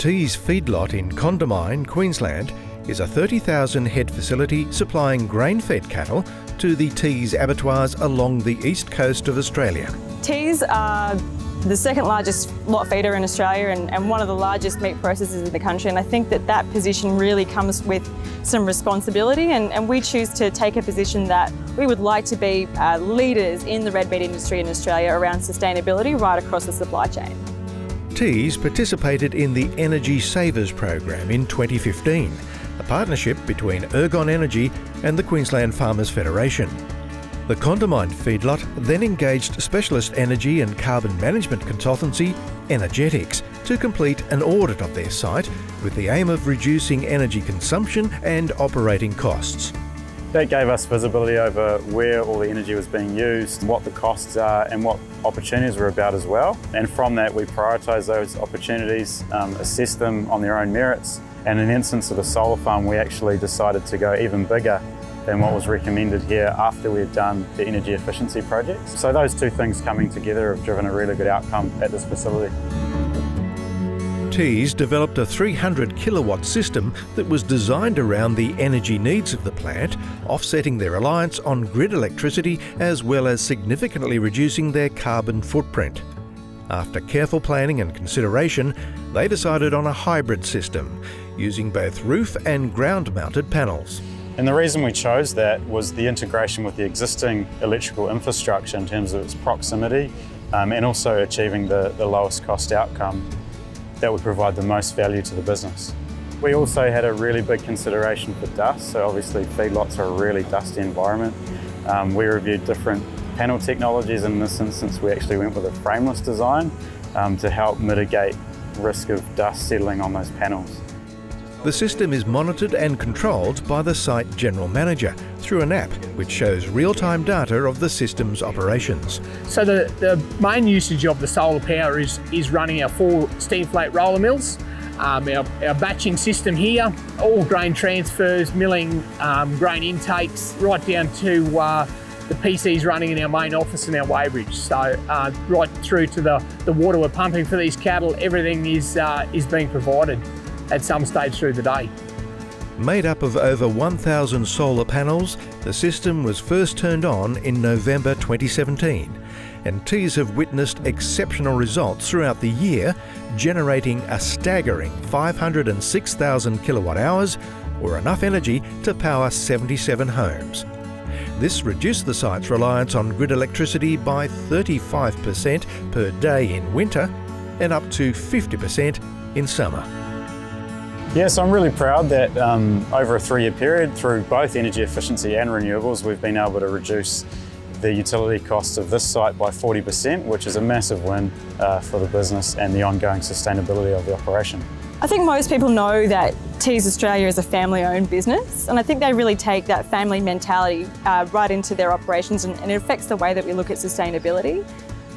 Teys feedlot in Condamine, Queensland, is a 30,000 head facility supplying grain fed cattle to the Teys abattoirs along the east coast of Australia. Teys are the second largest lot feeder in Australia and, and, one of the largest meat processors in the country. And I think that that position really comes with some responsibility. And, and we choose to take a position that we would like to be uh, leaders in the red meat industry in Australia around sustainability right across the supply chain. Teys participated in the Energy Savers program in 2015, a partnership between Ergon Energy and the Queensland Farmers Federation. The Condamine feedlot then engaged specialist energy and carbon management consultancy Energetics to complete an audit of their site with the aim of reducing energy consumption and operating costs. That gave us visibility over where all the energy was being used, what the costs are and what opportunities were about as well. And from that we prioritise those opportunities, um, assess them on their own merits and in the instance of the solar farm we actually decided to go even bigger than what was recommended here after we had done the energy efficiency projects. So those two things coming together have driven a really good outcome at this facility. Teys developed a 300 kilowatt system that was designed around the energy needs of the plant, offsetting their reliance on grid electricity as well as significantly reducing their carbon footprint. After careful planning and consideration, they decided on a hybrid system, using both roof and ground mounted panels. And the reason we chose that was the integration with the existing electrical infrastructure in terms of its proximity um, and also achieving the, the lowest cost outcome that would provide the most value to the business. We also had a really big consideration for dust, so obviously feedlots are a really dusty environment. Um, we reviewed different panel technologies in this instance we actually went with a frameless design um, to help mitigate risk of dust settling on those panels. The system is monitored and controlled by the site general manager through an app which shows real-time data of the system's operations. So the, the main usage of the solar power is, is running our four steam float roller mills, um, our, our, batching system here, all grain transfers, milling, um, grain intakes, right down to uh, the PCs running in our main office and our weighbridge. So uh, right through to the, the water we're pumping for these cattle, everything is, uh, is being provided at some stage through the day. Made up of over 1,000 solar panels, the system was first turned on in November 2017 and Teys have witnessed exceptional results throughout the year, generating a staggering 506,000 kilowatt hours, or enough energy to power 77 homes. This reduced the site's reliance on grid electricity by 35% per day in winter and up to 50% in summer. Yes, I'm really proud that um, over a three-year period, through both energy efficiency and renewables, we've been able to reduce the utility costs of this site by 40%, which is a massive win uh, for the business and the ongoing sustainability of the operation. I think most people know that Teys Australia is a family-owned business, and I think they really take that family mentality uh, right into their operations, and, and it affects the way that we look at sustainability.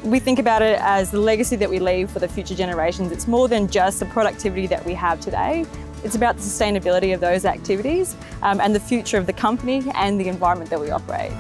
We think about it as the legacy that we leave for the future generations. It's more than just the productivity that we have today. It's about the sustainability of those activities um, and the future of the company and the environment that we operate.